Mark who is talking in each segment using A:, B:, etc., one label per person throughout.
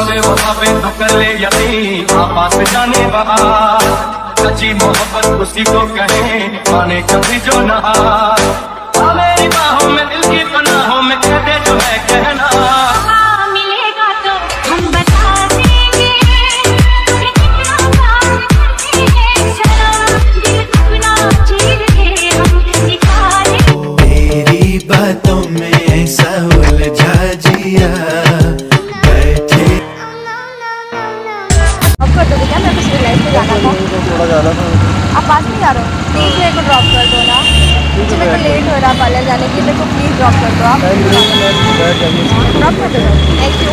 A: बोले वफा पे तो कर ले यकीन। आपास में जाने बहार सच्ची मोहब्बत उसी को कहे। माने कभी जो आ मेरी बाहों में दिल की पनाहों में कह दे जो है कहना।
B: हाँ, मिलेगा तो हम हम
C: बातों में ऐसा उलझा जिया
D: जाना था।
E: थोड़ा ज़्यादा था।
D: आप पास नहीं जा रहे हो? प्लीज़ मेरे को ड्रॉप कर दो ना। मुझे मेरे को लेट हो रहा है पार्लर जाने के लिए मेरे को प्लीज़ ड्रॉप कर दो आप। ड्रॉप कर दो। थैंक यू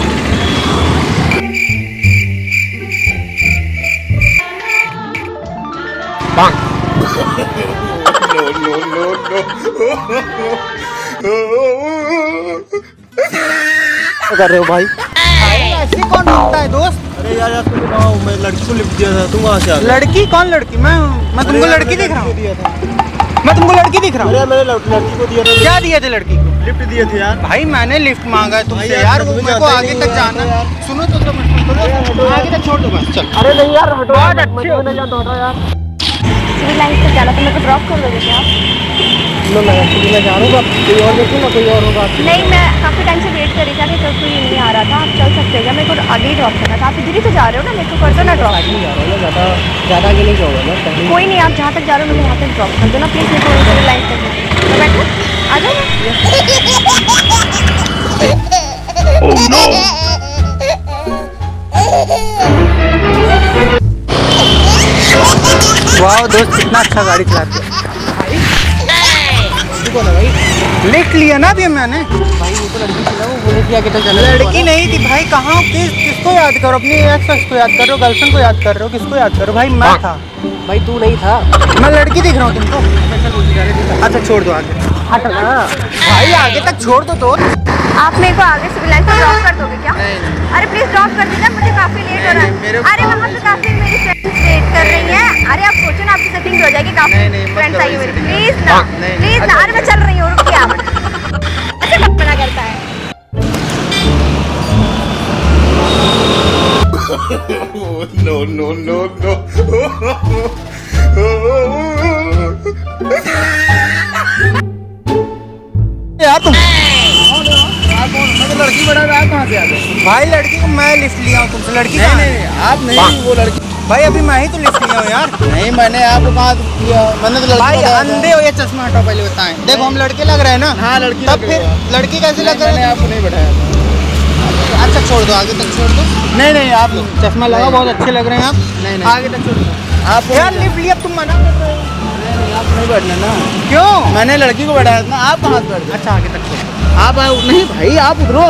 E: क्या कर रहे हो भाई?
F: ऐसे कौन ढूंढता है दोस्त?
E: अरे यार यार तुम बताओ मैं लड़की को लिफ्ट दिया था तुम कहाँ से आ गए?
F: लड़की? कौन लड़की? मैं मैं तुमको लड़की दिख रहा हूँ। मैं तुमको लड़की दिख रहा हूँ।
E: मैंने लड़की को दिया था
F: क्या दिए थे लड़की को?
E: लिफ्ट दिए थे यार।
F: भाई मैंने लिफ्ट मांगा है तुमसे
E: यार,
F: वो मेरे को आगे तक जाना। सुनो तो मिनट सुनो आगे तक छोड़ दो बस चल।
E: अरे नहीं यार
F: बहुत अच्छे
E: हटो यार।
D: सिविल लाइन पे जाना तो मेरे को ड्रॉप कर दोगे क्या?
E: मैं मैं एक्चुअली मैं जा रहा हूँ कोई और देखो ना कोई और होगा।
D: नहीं मैं काफ़ी टाइम से वेट कर रही थी तो कोई नहीं आ रहा था आप चल सकते हो क्या? मेरे को आगे ही ड्रॉप करना था। आप इधर ही तो जा रहे हो ना मेरे को कर दो ना ड्रॉप
E: नहीं जा रहा हूँ ज़्यादा ज़्यादा आगे नहीं जाऊँगा मैं
D: कोई नहीं आप जहाँ तक जा रहे हो मुझे वहाँ तक ड्रॉप कर दो ना प्लीज़ मेरे को सिविल लाइन तक
F: वाह दोस्त कितना अच्छा गाड़ी चलाते लिफ्ट लिया ना अभी मैंने।
E: भाई वो तो लड़की कि
F: लड़की नहीं थी भाई कहाँ किस किसको याद करो? अपनी एक्स को याद कर रहे हो गर्लफ्रेंड को याद कर रहे हो किसको याद करो? भाई मैं था।
E: भाई तू नहीं था।
F: मैं लड़की दिख रहा हूँ तुमको। अच्छा छोड़ दो आगे। भाई आगे तक छोड़ दो तो
D: आप मेरे को आगे लाइन ड्रॉप कर दोगे क्या? अरे प्लीज़ ड्रॉप कर दीजिए मुझे काफ़ी लेट हो रहा है। अरे वहाँ पे काफ़ी मेरी अरे आप सोचो ना आपकी सेटिंग हो जाएगी काफ़ी
F: नहीं, नहीं,
D: फ्रेंड्स आई मेरी। प्लीज़ ना प्लीज़ ना
F: अच्छा,
D: अरे मैं चल रही हूँ रुकिए आप। ऐसे मना करता है?
F: यार तुम लड़की बड़ा आप कहाँ से आ गए? भाई लड़की को मैं लिफ्ट लिया हूँ तुमसे लड़की नहीं नहीं
E: आप नहीं वो लड़की
F: भाई अभी मैं ही तो लिफ्ट लिया हूँ यार।
E: नहीं मैंने आपको कहा मैंने तो
F: भाई। अंधे हो या चश्मा हटाओ पहले बताएँ। देखो हम लड़के लग रहे हैं ना।
E: हाँ लड़की
F: तब फिर। लड़की कैसे लग रहे हैं?
E: आपको नहीं बैठाया।
F: अच्छा छोड़ दो आगे तक छोड़ दो। नहीं नहीं आप चश्मा लगा बहुत अच्छे लग रहे हैं आप।
E: नहीं, नहीं।
F: आगे तक छोड़ दो।
E: आप
F: यार लिफ्ट लिया तुम मना कर रहे हो।
E: आप नहीं बैठना ना।
F: क्यों?
E: मैंने लड़की को बैठाया था आप कहाँ से बैठ
F: अच्छा आगे तक छोड़
E: आप आए नहीं भाई आप उधरो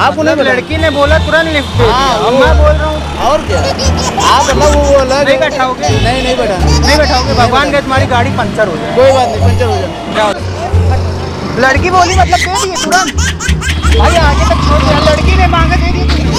E: आप उन्हें
F: मतलब लड़की ने बोला तुरंत लिफ्ट
E: हाँ,
F: मैं बोल रहा हूँ।
E: और क्या? आप मतलब
F: नहीं बैठाओगे?
E: नहीं नहीं बैठा।
F: नहीं बैठाओगे? भगवान का तुम्हारी गाड़ी पंचर हो जाए
E: कोई बात नहीं पंचर हो जाए
F: लड़की बोली मतलब दे दिए तुरंत। भाई आगे तक छोड़ दिया। लड़की ने मांगा दे दिए तुम